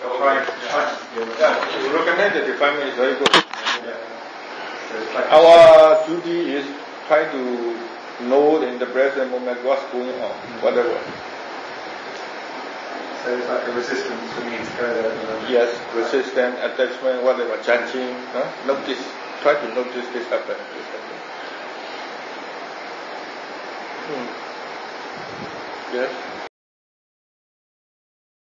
Trying, trying. Yeah, you recognize the defilement is very good. Yeah. Our duty is try to know in the present moment what's going on, whatever. So it's like a resistance for me to go there. Yes, resistance, attachment, whatever, judging. Huh? Notice, try to notice this happen. This happen. Hmm. Yes.